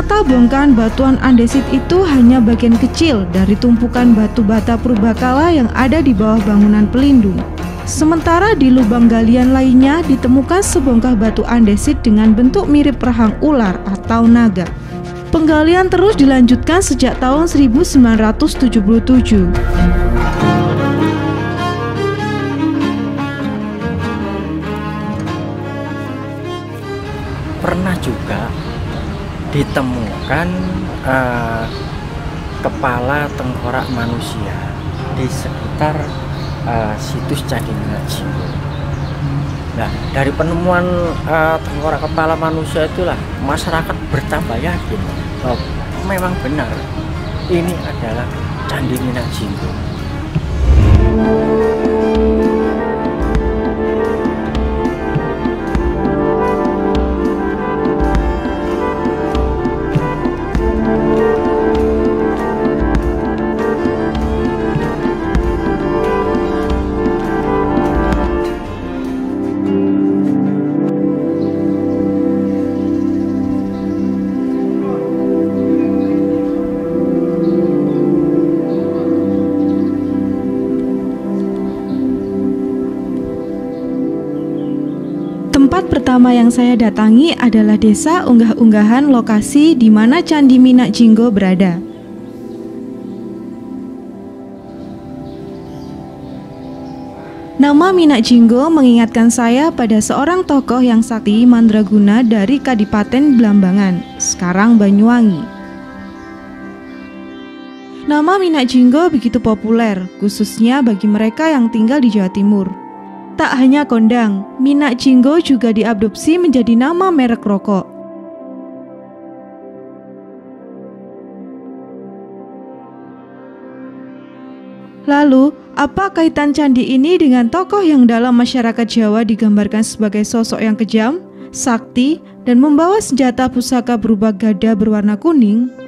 Ternyata bongkahan batuan andesit itu hanya bagian kecil dari tumpukan batu bata purbakala yang ada di bawah bangunan pelindung. Sementara di lubang galian lainnya ditemukan sebongkah batu andesit dengan bentuk mirip rahang ular atau naga. Penggalian terus dilanjutkan sejak tahun 1977. Pernah juga ditemukan uh, kepala tengkorak manusia di sekitar uh, situs Candi Minajimbo. Nah, dari penemuan uh, tengkorak kepala manusia itulah masyarakat bertambah yakin bahwa memang benar ini adalah Candi Minajimbo. Tempat pertama yang saya datangi adalah desa unggah-unggahan lokasi di mana Candi Minak Jinggo berada. Nama Minak Jinggo mengingatkan saya pada seorang tokoh yang sakti mandraguna dari Kadipaten Blambangan, sekarang Banyuwangi. Nama Minak Jinggo begitu populer, khususnya bagi mereka yang tinggal di Jawa Timur. Tak hanya kondang, Minak Jinggo juga diadopsi menjadi nama merek rokok. Lalu, apa kaitan candi ini dengan tokoh yang dalam masyarakat Jawa digambarkan sebagai sosok yang kejam, sakti, dan membawa senjata pusaka berubah gada berwarna kuning?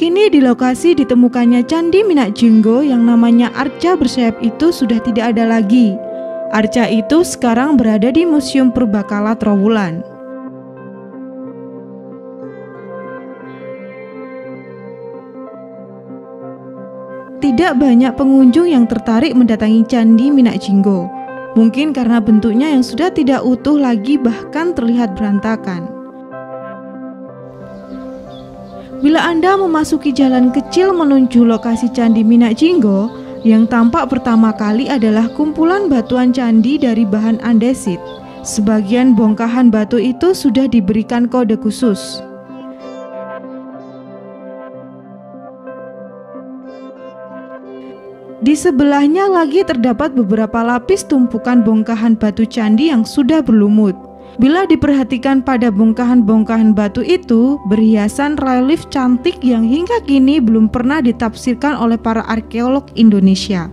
Kini di lokasi ditemukannya Candi Minak Jinggo yang namanya Arca bersayap itu sudah tidak ada lagi. Arca itu sekarang berada di Museum Purbakala Trowulan. Tidak banyak pengunjung yang tertarik mendatangi Candi Minak Jinggo. Mungkin karena bentuknya yang sudah tidak utuh lagi bahkan terlihat berantakan. Bila Anda memasuki jalan kecil menuju lokasi Candi Minak Jinggo, yang tampak pertama kali adalah kumpulan batuan candi dari bahan andesit. Sebagian bongkahan batu itu sudah diberikan kode khusus. Di sebelahnya lagi terdapat beberapa lapis tumpukan bongkahan batu candi yang sudah berlumut. Bila diperhatikan pada bongkahan-bongkahan batu itu, berhiasan relief cantik yang hingga kini belum pernah ditafsirkan oleh para arkeolog Indonesia.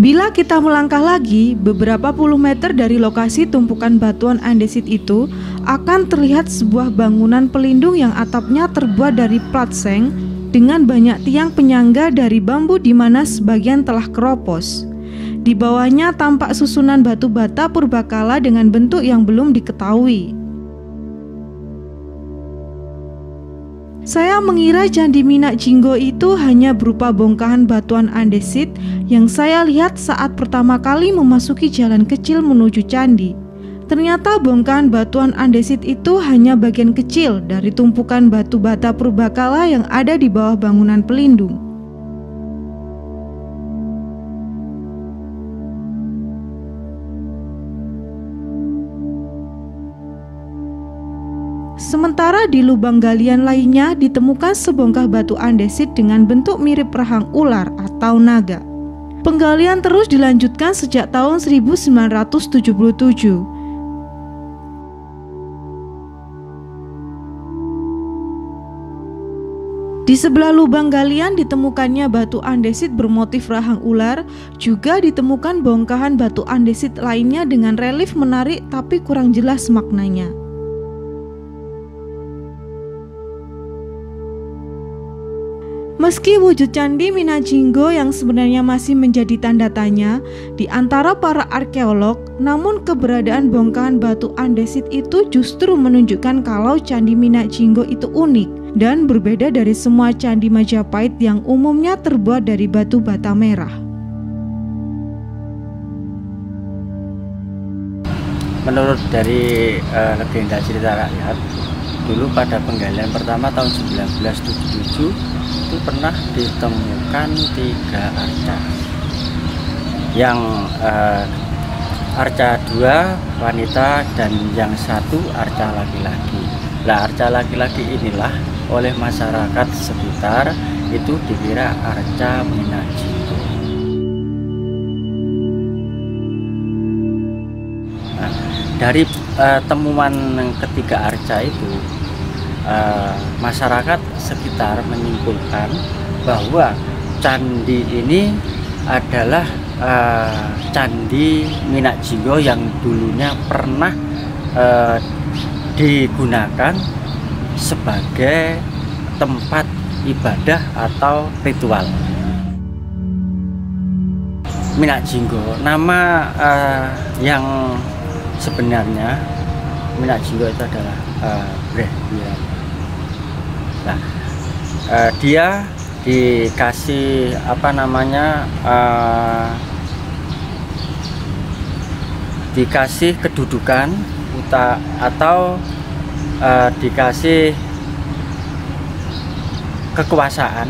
Bila kita melangkah lagi, beberapa puluh meter dari lokasi tumpukan batuan andesit itu akan terlihat sebuah bangunan pelindung yang atapnya terbuat dari plat seng dengan banyak tiang penyangga dari bambu di mana sebagian telah keropos. Di bawahnya tampak susunan batu bata purbakala dengan bentuk yang belum diketahui. Saya mengira Candi Minak Jinggo itu hanya berupa bongkahan batuan andesit yang saya lihat saat pertama kali memasuki jalan kecil menuju candi. Ternyata bongkahan batuan andesit itu hanya bagian kecil dari tumpukan batu bata purbakala yang ada di bawah bangunan pelindung. Sementara di lubang galian lainnya ditemukan sebongkah batu andesit dengan bentuk mirip rahang ular atau naga. Penggalian terus dilanjutkan sejak tahun 1977. Di sebelah lubang galian ditemukannya batu andesit bermotif rahang ular, juga ditemukan bongkahan batu andesit lainnya dengan relief menarik tapi kurang jelas maknanya. Meski wujud candi Minajinggo yang sebenarnya masih menjadi tanda tanya di antara para arkeolog, namun keberadaan bongkahan batu andesit itu justru menunjukkan kalau candi Minajinggo itu unik dan berbeda dari semua candi Majapahit yang umumnya terbuat dari batu bata merah. Menurut dari uh, legenda cerita rakyat, dulu pada penggalian pertama tahun 1977 itu pernah ditemukan tiga arca yang uh, arca dua wanita dan yang satu arca laki-laki lah arca laki-laki inilah oleh masyarakat sekitar itu dikira arca Minajiko nah, dari uh, temuan ketiga arca itu uh, masyarakat sekitar menyimpulkan bahwa candi ini adalah uh, candi Minak Jinggo yang dulunya pernah uh, digunakan sebagai tempat ibadah atau ritual. Minak Jinggo nama uh, yang sebenarnya Minak Jinggo itu adalah uh, Breh nah uh, dia dikasih apa namanya uh, dikasih kedudukan uta atau uh, dikasih kekuasaan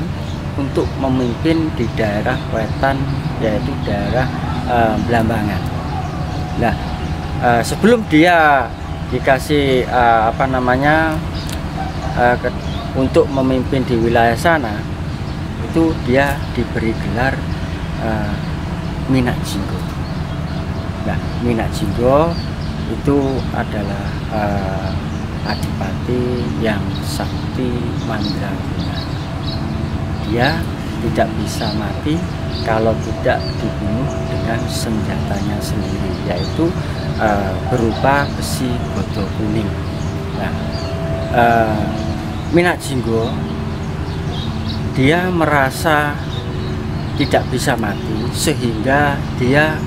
untuk memimpin di daerah wetan yaitu daerah uh, Blambangan. Nah, uh, sebelum dia dikasih uh, apa namanya uh, untuk memimpin di wilayah sana itu dia diberi gelar uh, Minak Jinggo. Nah, Minak Jinggo itu adalah uh, adipati yang sakti mandraguna. Dia tidak bisa mati kalau tidak dibunuh dengan senjatanya sendiri, yaitu uh, berupa besi bodoh kuning. Nah, uh, Minak Jinggo dia merasa tidak bisa mati sehingga dia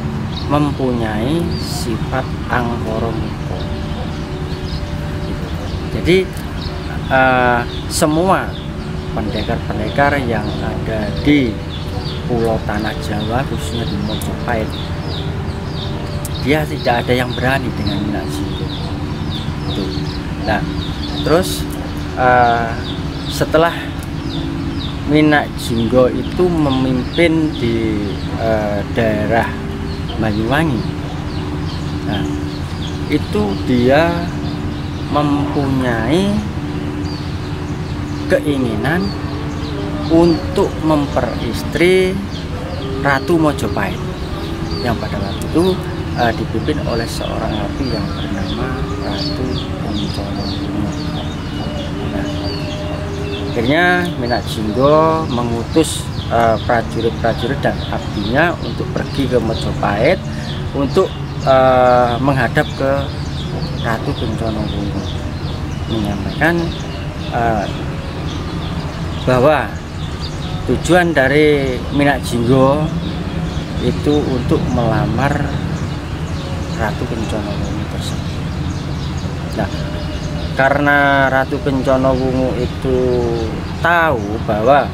mempunyai sifat angkoromuko jadi uh, semua pendekar-pendekar yang ada di pulau tanah Jawa khususnya di Mojopahit dia tidak ada yang berani dengan Minak Jinggo nah terus uh, setelah Minak Jinggo itu memimpin di uh, daerah Banyuwangi. Nah, itu dia mempunyai keinginan untuk memperistri Ratu Mojopahit. Yang pada waktu itu uh, dipimpin oleh seorang ratu yang bernama Ratu Poncolong akhirnya Minak Jinggo mengutus eh, prajurit-prajurit uh, dan abdinya untuk pergi ke Mojopahit untuk uh, menghadap ke Ratu Kencono menyampaikan uh, bahwa tujuan dari Minak Jinggo itu untuk melamar Ratu Kencono tersebut. Nah, karena Ratu Kencono Wungu itu tahu bahwa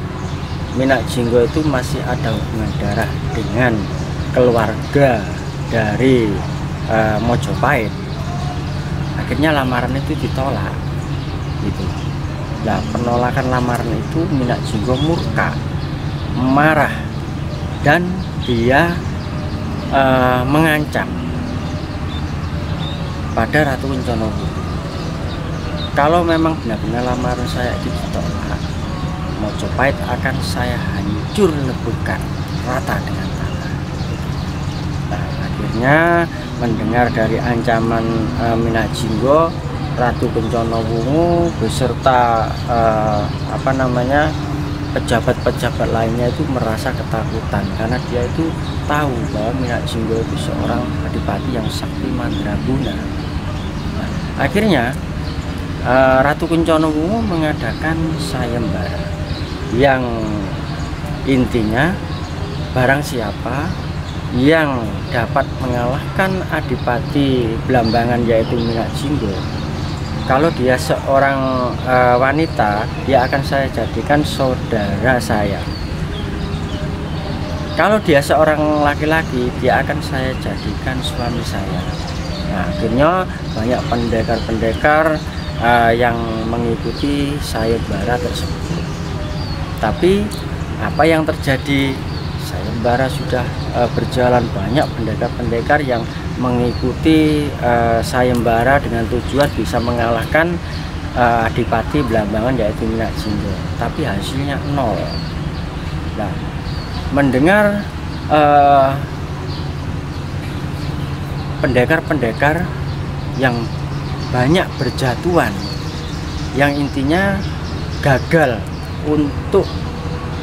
Minak Jinggo itu masih ada hubungan darah dengan keluarga dari uh, Mojopahit akhirnya lamaran itu ditolak gitu. Nah penolakan lamaran itu Minak Jinggo murka marah dan dia uh, mengancam pada Ratu Kencono Wungu kalau memang benar-benar lamaran saya itu ditolak Mojopahit akan saya hancur leburkan rata dengan akhirnya mendengar dari ancaman e, Minajinggo Ratu Kencono Wungu beserta e, apa namanya pejabat-pejabat lainnya itu merasa ketakutan karena dia itu tahu bahwa Minajinggo itu seorang adipati yang sakti mandraguna. Nah, akhirnya uh, Ratu Kencana Wungu mengadakan sayembara yang intinya barang siapa yang dapat mengalahkan adipati Blambangan yaitu Minyak Jinggo kalau dia seorang e, wanita dia akan saya jadikan saudara saya. Kalau dia seorang laki-laki dia akan saya jadikan suami saya. Nah akhirnya banyak pendekar-pendekar uh, yang mengikuti sayembara tersebut. Tapi apa yang terjadi sayembara sudah uh, berjalan banyak pendekar-pendekar yang mengikuti uh, sayembara dengan tujuan bisa mengalahkan uh, adipati Belambangan yaitu Minak Jinggo tapi hasilnya nol. Nah mendengar pendekar-pendekar uh, yang banyak berjatuhan yang intinya gagal untuk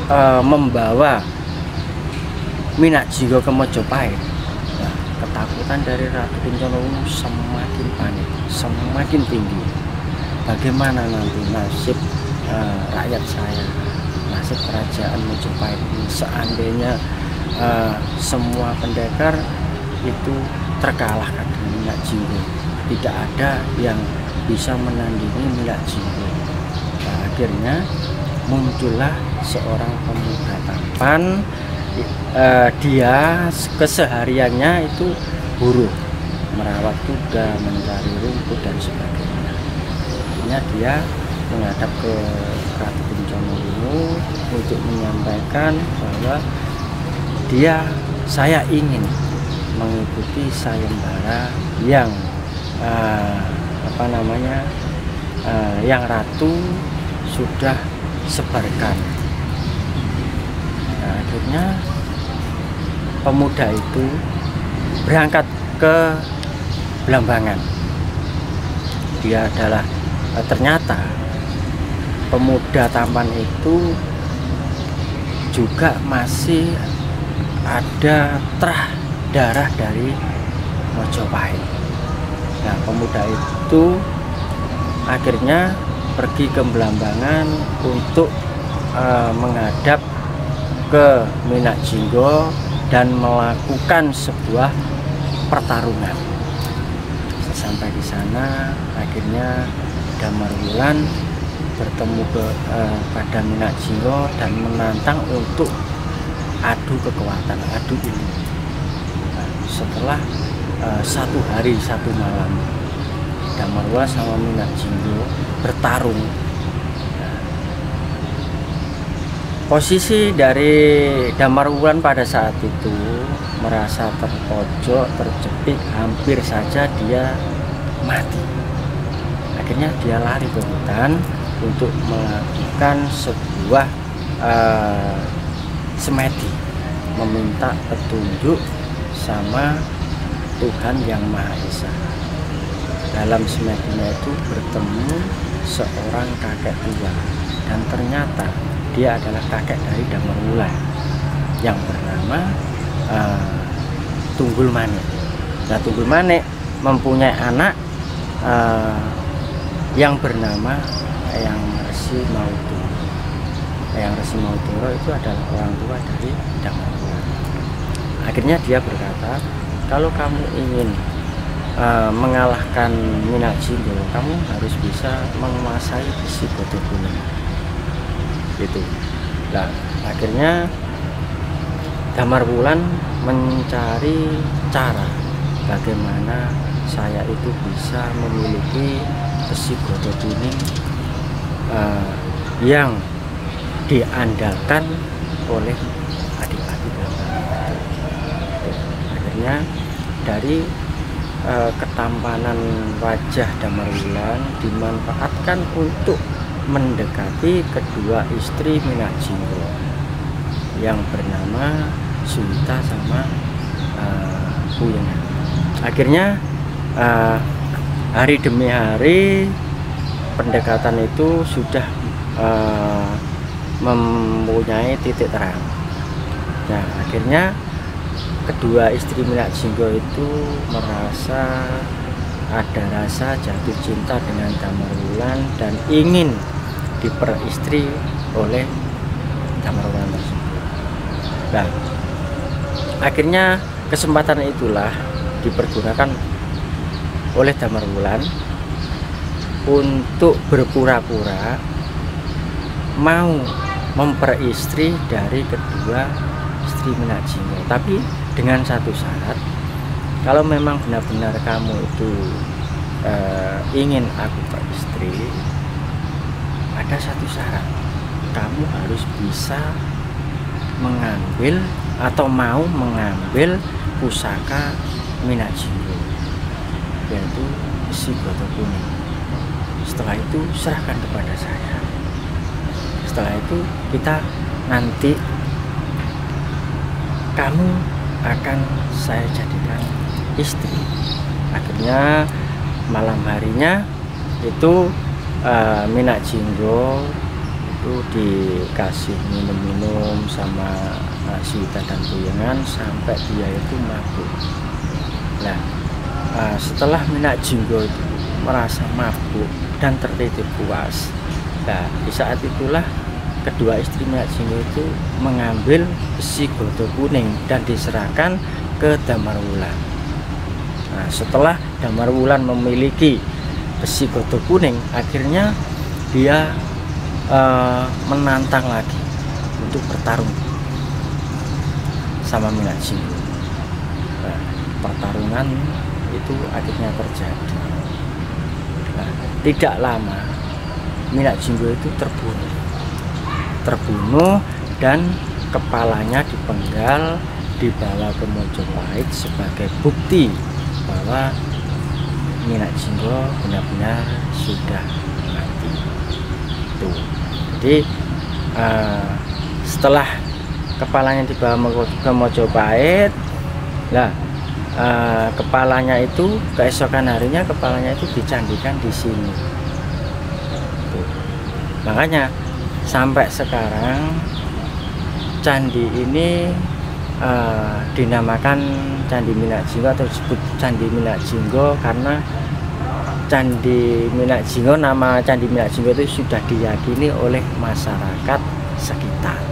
uh, membawa Minak Jinggo ke Mojopahit nah, ketakutan dari Ratu Kencana semakin panik semakin tinggi. Bagaimana nanti nasib uh, rakyat saya nasib kerajaan Mojopahit ini? Seandainya uh, semua pendekar itu terkalahkan dengan Minak Jinggo tidak ada yang bisa menandingi Milat Jinggo. Nah, akhirnya muncullah seorang pemuda tampan eh, dia kesehariannya itu buruh merawat kuda mencari rumput dan sebagainya. Akhirnya dia menghadap ke Ratu Bencono untuk menyampaikan bahwa dia saya ingin mengikuti sayembara yang uh, apa namanya uh, yang ratu sudah sebarkan akhirnya pemuda itu berangkat ke Belambangan dia adalah uh, ternyata pemuda tampan itu juga masih ada terah darah dari Mojopahit Nah, pemuda itu akhirnya pergi ke Belambangan untuk uh, menghadap ke Minak Jinggo dan melakukan sebuah pertarungan. Sampai di sana akhirnya Damar Wulan bertemu ke uh, pada Minak Jinggo dan menantang untuk adu kekuatan, adu ini. Nah, setelah uh, satu hari satu malam Damarwa sama Minak Jinggo bertarung nah, posisi dari Damarwan pada saat itu merasa terpojok terjepit hampir saja dia mati. Akhirnya dia lari ke hutan untuk melakukan sebuah uh, semedi meminta petunjuk sama Tuhan yang Maha Esa. Dalam semedinya itu bertemu seorang kakek tua dan ternyata dia adalah kakek dari Damarwula yang bernama uh, Tunggul Manik. Nah Tunggul Manik mempunyai anak uh, yang bernama yang Resi Mauturo yang Resi Mauturo itu adalah orang tua dari Damarwula akhirnya dia berkata kalau kamu ingin uh, mengalahkan Minajimbo kamu harus bisa menguasai besi batu kuning gitu. Nah akhirnya Damar Wulan mencari cara bagaimana saya itu bisa memiliki besi kuning uh, yang diandalkan oleh adik-adik akhirnya dari uh, ketampanan wajah Damarwulan dimanfaatkan untuk mendekati kedua istri Minajinggo yang bernama Sulta sama uh, Akhirnya uh, hari demi hari pendekatan itu sudah uh, mempunyai titik terang. Nah, akhirnya kedua istri Minak Jinggo itu merasa ada rasa jatuh cinta dengan Damar Wulan dan ingin diperistri oleh Damar Wulan tersebut. Nah, akhirnya kesempatan itulah dipergunakan oleh Damar Wulan untuk berpura-pura mau memperistri dari kedua istri Minajingo tapi dengan satu syarat kalau memang benar-benar kamu itu uh, ingin aku beristri ada satu syarat. Kamu harus bisa mengambil atau mau mengambil pusaka Minajingo yaitu isi botol kuning. Setelah itu serahkan kepada saya. Setelah itu kita nanti kamu akan saya jadikan istri. Akhirnya malam harinya itu uh, Minak Jinggo itu dikasih minum-minum sama uh, Sita dan Buyengan sampai dia itu mabuk nah uh, setelah Minak Jinggo itu merasa mabuk dan tertidur puas nah di saat itulah kedua istri Mbak Jinggo itu mengambil besi goto kuning dan diserahkan ke Damar Wulan. Nah, setelah Damar Wulan memiliki besi goto kuning, akhirnya dia uh, menantang lagi untuk bertarung sama Mina Jinggo. Nah, pertarungan itu akhirnya terjadi. Nah, tidak lama Mina Jinggo itu terbunuh terbunuh dan kepalanya dipenggal dibawa ke Mojopahit sebagai bukti bahwa Minak Jinggo benar-benar sudah mati. Tuh. Jadi uh, setelah kepalanya dibawa ke Mojopahit, lah uh, kepalanya itu keesokan harinya kepalanya itu dicandikan di sini. Tuh. Makanya sampai sekarang candi ini uh, dinamakan Candi Minak Jinggo atau disebut Candi Minak Jinggo karena Candi Minak Jinggo nama Candi Minak Jinggo itu sudah diyakini oleh masyarakat sekitar.